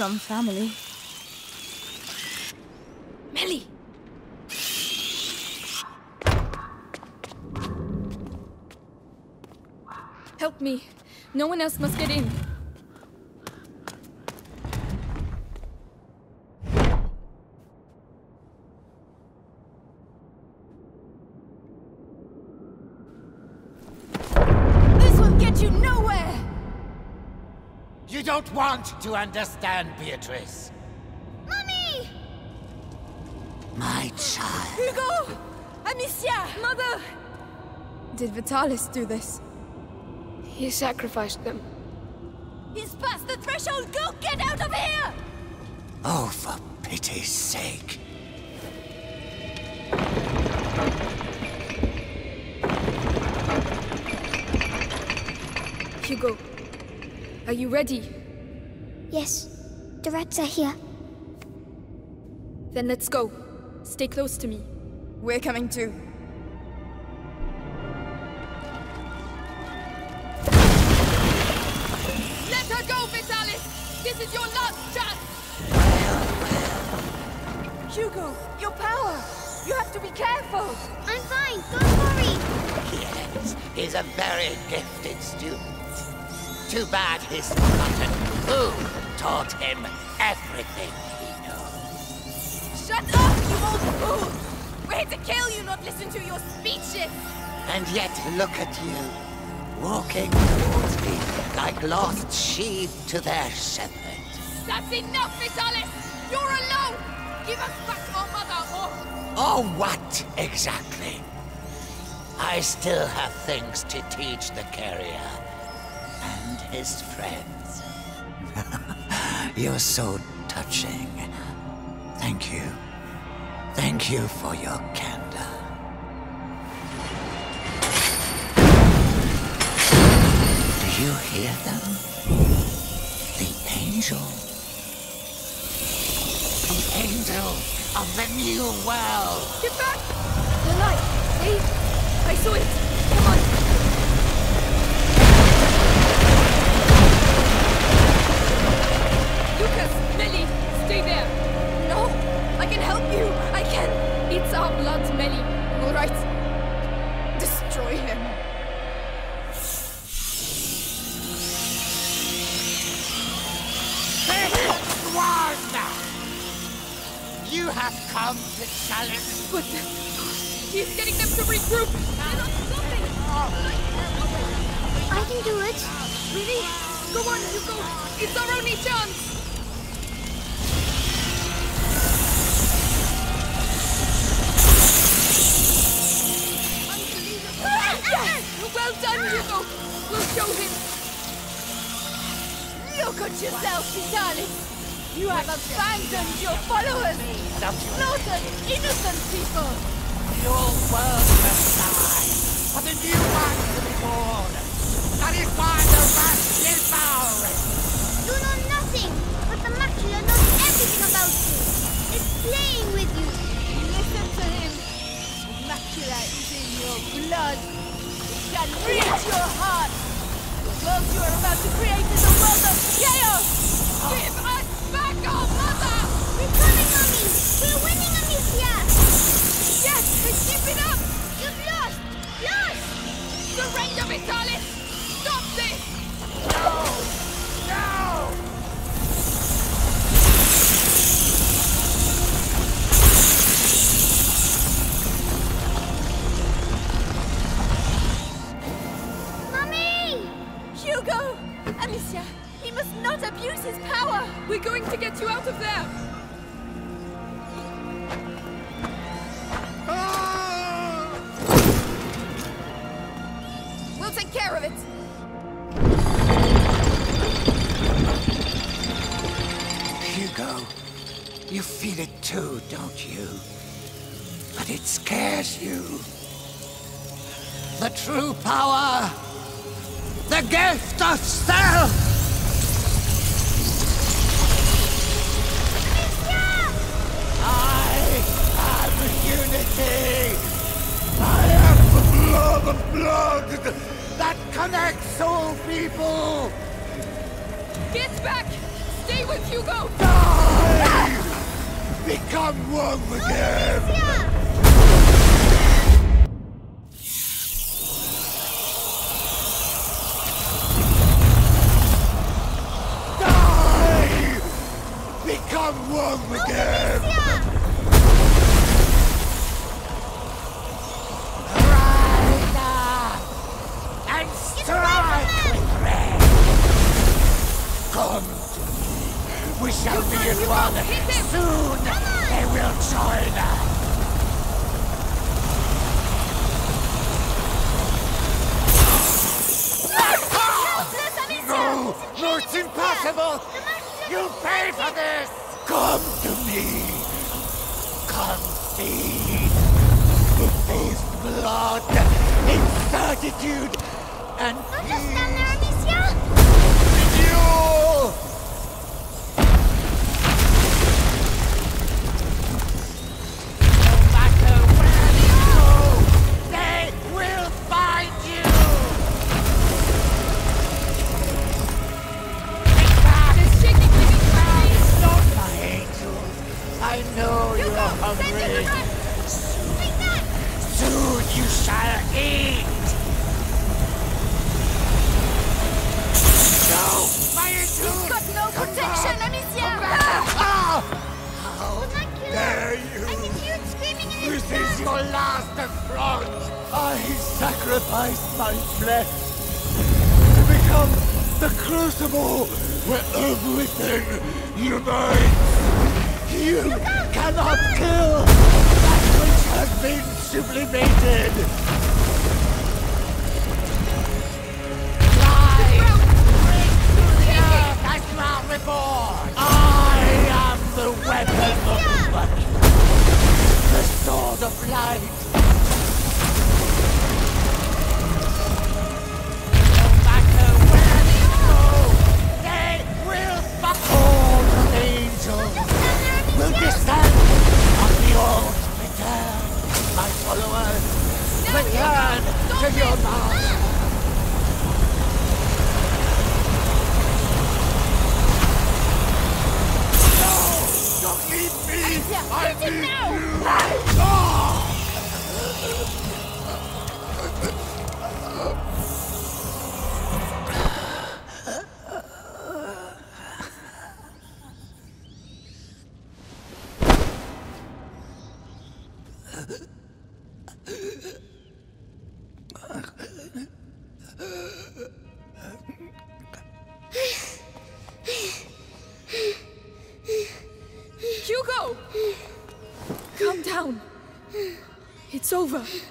some family. Mélie! Help me. No one else must get in. Don't want to understand, Beatrice. Mommy! My child. Hugo! Amicia! Mother! Did Vitalis do this? He sacrificed them. He's past the threshold! Go get out of here! Oh, for pity's sake. Hugo, are you ready? Yes, the rats are here. Then let's go. Stay close to me. We're coming too. Let her go, Vitalis! This is your last chance! Hugo, your power! You have to be careful! I'm fine, don't worry. Yes, he's a very gifted student. Too bad he's forgotten who taught him everything he knows. Shut up, you old fool! We're here to kill you, not listen to your speeches! And yet, look at you, walking towards me like lost sheep to their shepherd. That's enough, Vitalis! You're alone! Give us back our mother, or... Oh, what exactly? I still have things to teach the carrier and his friends. You're so touching. Thank you. Thank you for your candor. Do you hear them? The angel. The angel of the new world. Get back! The light! See? I saw it! There! No! I can help you! I can! It's our blood, Mélie! Alright. Destroy him. Wanda! You have come to challenge But... Uh, he's getting them to regroup! I can do it. Really? Go on, Hugo! It's our only chance! Yes! Well done, Hugo! We'll show him! Look at yourself, Vitalis! You have abandoned your followers! Slaughtered innocent people! old world must die, for the new one you are about to create world of chaos! Give us back our mother! We're coming, Mommy. We're winning. Yes! Keep it up! Vitalis! Stop this! No! We're going to get you out of there! Ah! We'll take care of it! Hugo, you feel it too, don't you? But it scares you. The true power! The gift of self! Hugo! Die! Become one with him! one. Soon, they will join us. No, it's impossible! You pay for this! Come to me! Come see with It is blood, insanity, and last affront! I sacrificed my flesh to become the crucible where everything unites! You cannot kill that which has been sublimated! The reborn! I am the weapon! over.